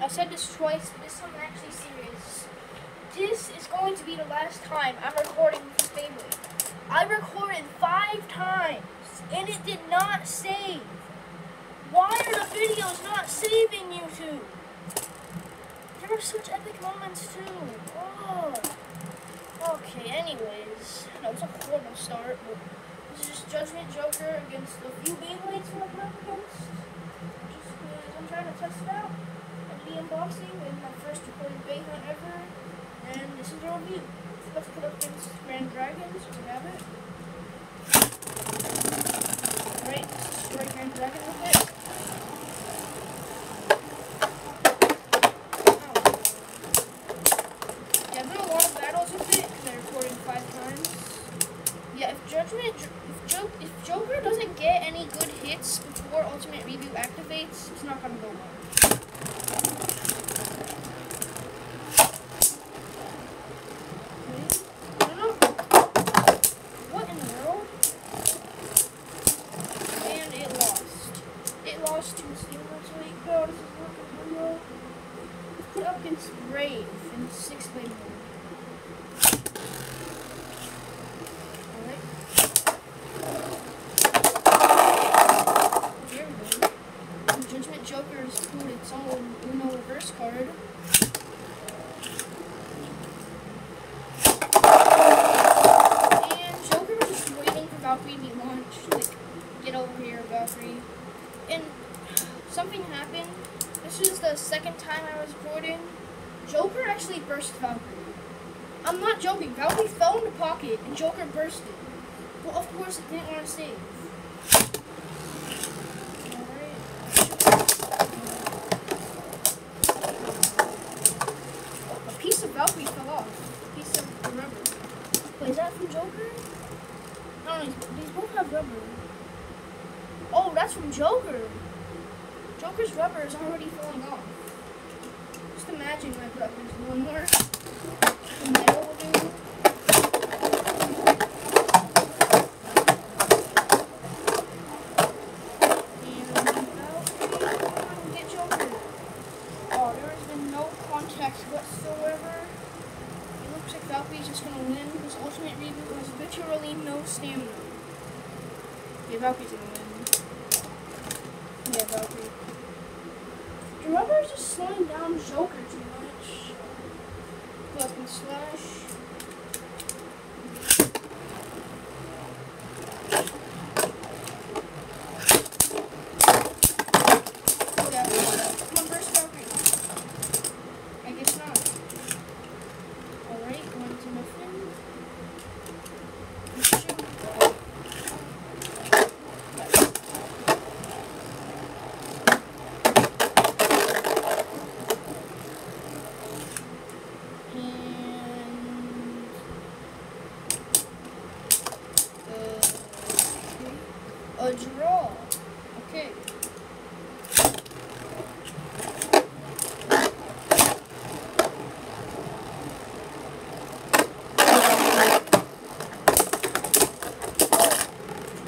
I've said this twice, but this time I'm actually serious. This is going to be the last time I'm recording this family. I recorded five times, and it did not save. Why are the videos not saving, YouTube? There were such epic moments, too. Oh. Okay, anyways. That was a horrible start, but this is just Judgment Joker against a few Beyblades that I've up against. Just because I'm trying to test it out unboxing and my first recorded Bey hunt ever, and this is a review. Let's put up against Grand Dragons, we have it. Alright, destroy Grand Dragon with it. Yeah, I've a lot of battles with it, I five times. Yeah, if Judgment, if, if Joker doesn't get any good hits before Ultimate Reboot activates, it's not gonna go well. Up against Brave in the sixth play mode. Alright. Here we go. Judgment Joker its own Uno reverse card. And Joker was just waiting for Valkyrie to be launched. Like, get over here, Valkyrie. And something happened. This was the second time I was recording. Joker actually burst Valkyrie. I'm not joking. Valkyrie fell in the pocket and Joker burst it. Well, of course, it didn't want to save. Fell off. Of rubber. Wait, is that from Joker? No, these, both have rubber. Oh, that's from Joker. Joker's rubber is already falling off. Just imagine my weapons one more. The metal will do. And Valkyrie, get Joker. Oh, there has been no contact whatsoever. It looks like Valkyrie's just gonna win because Ultimate Reboot has literally no stamina. Yeah, Valkyrie's gonna win. Yeah, Valkyrie. The rubber is just slowing down Joker too much. Weapon slash. Yeah, come on, first Valkyrie. I guess not. Alright, going to Muffin. And uh, a draw. Okay.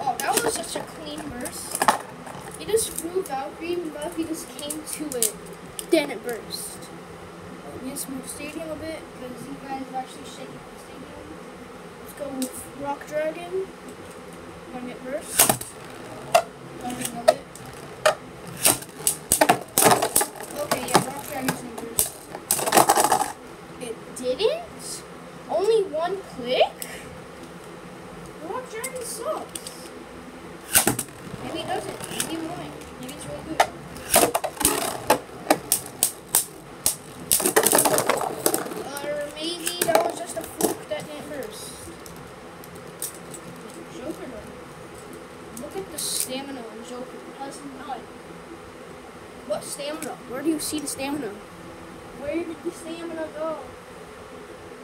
Oh, that was such a clean burst. It just flew Valkyrie and Valkyrie just came to it. Then it burst. Oh, we just move stadium a bit because you guys are actually shaking the stadium. Let's go with Rock Dragon. Gonna get burst. Gonna love it. Okay, yeah, Rock Dragon's gonna burst. It didn't? Only one click? Rock Dragon sucks. Maybe it doesn't. Maybe I'm lying. Maybe it's really good. Or maybe that was just a fluke that didn't burst. Joker though. Look at the stamina on Joker. Has none. What stamina? Where do you see the stamina? Where did the stamina go?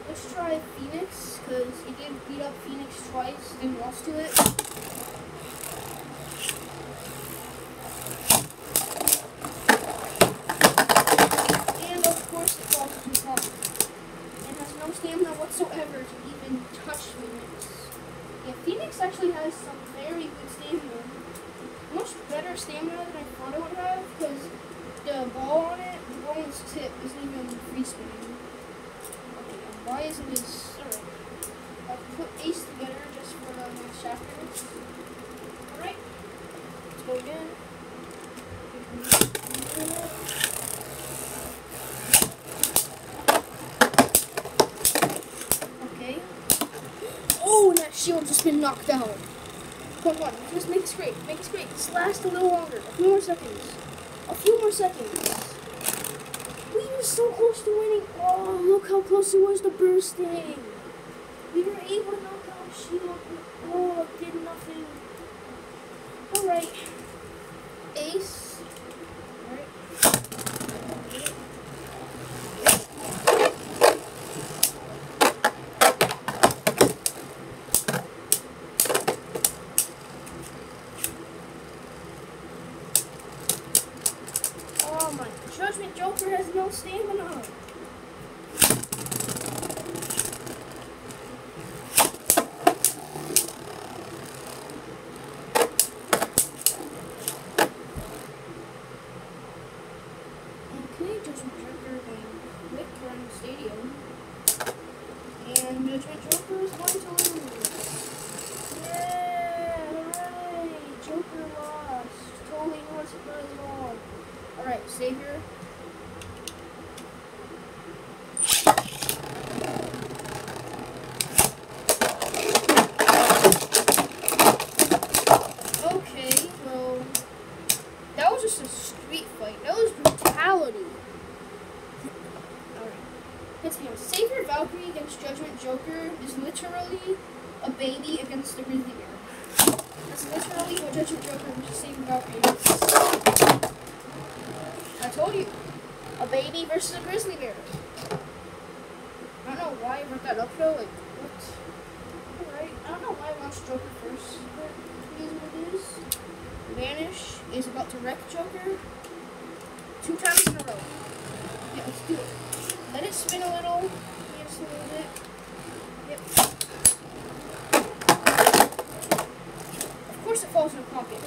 Let's try Phoenix, because he did beat up Phoenix twice, then lost to it. tip isn't even free spinning. Okay, why isn't this? Alright. I put ace together just for the next chapter. Alright. Let's go again. Okay. Oh, that shield just been knocked down. Come on, just make it straight, make it Just Last a little longer, a few more seconds. A few more seconds. So close to winning. Oh, look how close it was to bursting. We were able to knock out Shield. Oh, did nothing. Alright. Ace. Alright. Oh my Judgment Joker has no stamina. Okay, Judgment Joker going quick around the stadium. And Judgment Joker is going to lose. Yeah, alright. Joker lost. Totally not surprised at all. Alright, Savior. Okay, well, that was just a street fight. That was brutality. Alright, let's be honest. Savior Valkyrie against Judgment Joker is literally a baby against the Grizzly That's literally what Judgment Joker versus Savior Valkyrie is. I told you. A baby versus a grizzly bear. I don't know why I brought that up though. Like, what? Alright. I don't know why I launched Joker first. But it is what it is. Vanish is about to wreck Joker. Two times in a row. Yeah, let's do it spin a little. Just a little bit. Yep. Of course it falls in a pocket.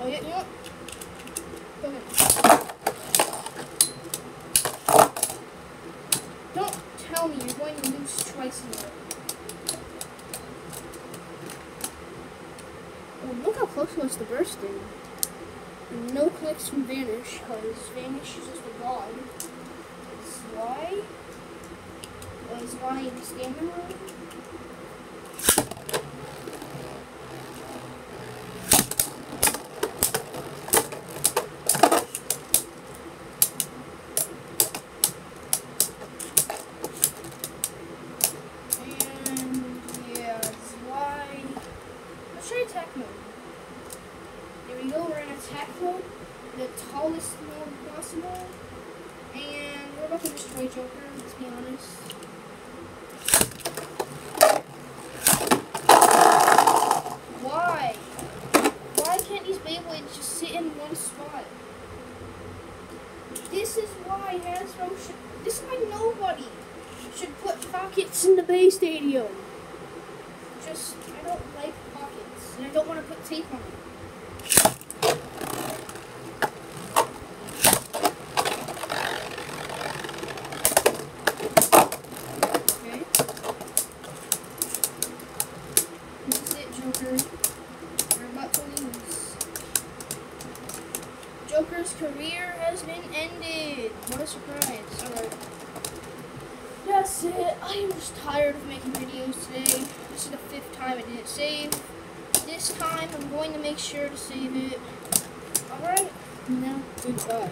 Oh yeah, you know what? Go ahead. Don't tell me you're going to lose twice in a row. Look how close it was to bursting. And no clicks from Vanish, because Vanish is just a god. Is why? Was why in stamina? And yeah, that's why. Let's try attack mode. There we go, we're in attack mode. The tallest mode possible. And we're about to destroy Joker, let's be honest. Why? Why can't these Beyblades just sit in one spot? This is why Hasbro should. This is why nobody should put pockets in the Bey Stadium. Just, I don't like pockets, and I don't want to put tape on it. Okay. This is it, Joker. We're about to lose. Joker's career has been ended. What a surprise. Alright. That's it. I am just tired of making videos today. This is the fifth time I didn't save. This time I'm going to make sure to save it. Alright. Now, goodbye.